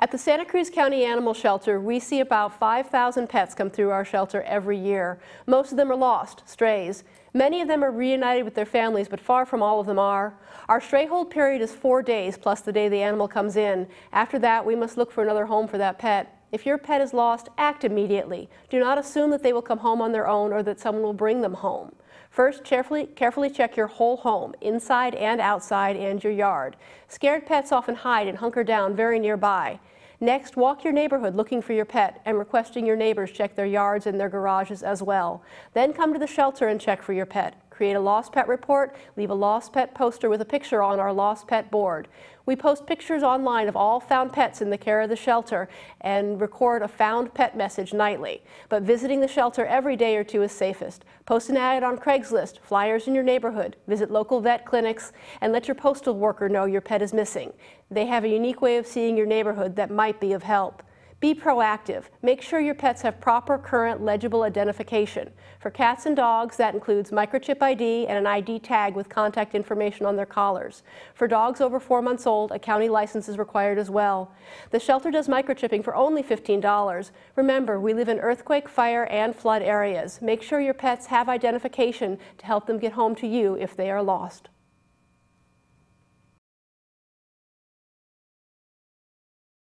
At the Santa Cruz County Animal Shelter, we see about 5,000 pets come through our shelter every year. Most of them are lost, strays. Many of them are reunited with their families, but far from all of them are. Our stray hold period is four days plus the day the animal comes in. After that, we must look for another home for that pet. If your pet is lost, act immediately. Do not assume that they will come home on their own or that someone will bring them home. First, carefully, carefully check your whole home, inside and outside, and your yard. Scared pets often hide and hunker down very nearby. Next, walk your neighborhood looking for your pet and requesting your neighbors check their yards and their garages as well. Then come to the shelter and check for your pet. Create a lost pet report, leave a lost pet poster with a picture on our lost pet board. We post pictures online of all found pets in the care of the shelter and record a found pet message nightly. But visiting the shelter every day or two is safest. Post an ad on Craigslist, flyers in your neighborhood, visit local vet clinics, and let your postal worker know your pet is missing. They have a unique way of seeing your neighborhood that might be of help. Be proactive. Make sure your pets have proper, current, legible identification. For cats and dogs, that includes microchip ID and an ID tag with contact information on their collars. For dogs over four months old, a county license is required as well. The shelter does microchipping for only $15. Remember, we live in earthquake, fire, and flood areas. Make sure your pets have identification to help them get home to you if they are lost.